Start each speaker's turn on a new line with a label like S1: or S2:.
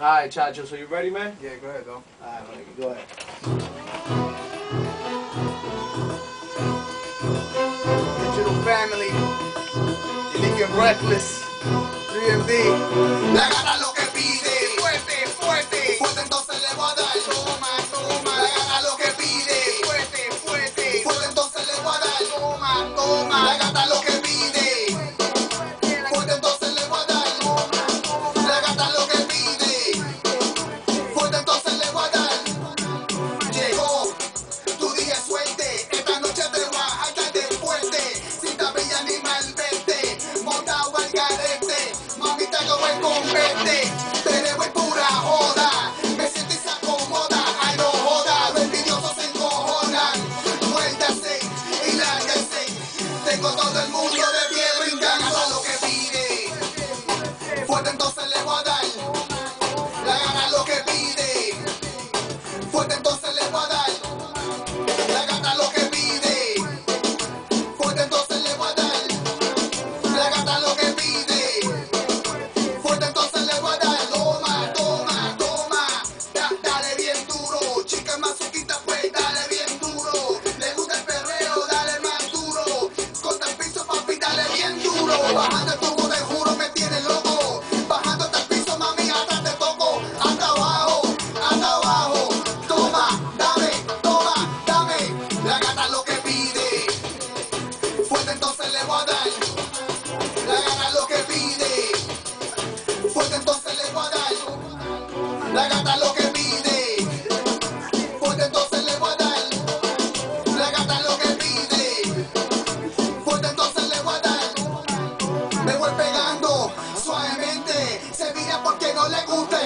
S1: Alright, Chacho, so you ready, man?
S2: Yeah, go ahead, though.
S1: Alright, go ahead.
S2: Digital family, illegal reckless, 3MD.
S3: Tengo todo el mundo de pie brincando a lo que pide. Fuerte entonces le voy a dar. La gana lo que pide. Fuerte entonces le voy a dar. La gana lo que pide. Fuerte entonces le voy a dar. La gana lo que Bajando el tubo de juro me tiene loco. Bajando hasta el piso, mami, hasta el toco, hasta abajo, hasta abajo. Toma, dame, toma, dame, le haga lo que pide. Fuerte entonces le voy a dar. Me voy pegando suavemente, se mira porque no le gusta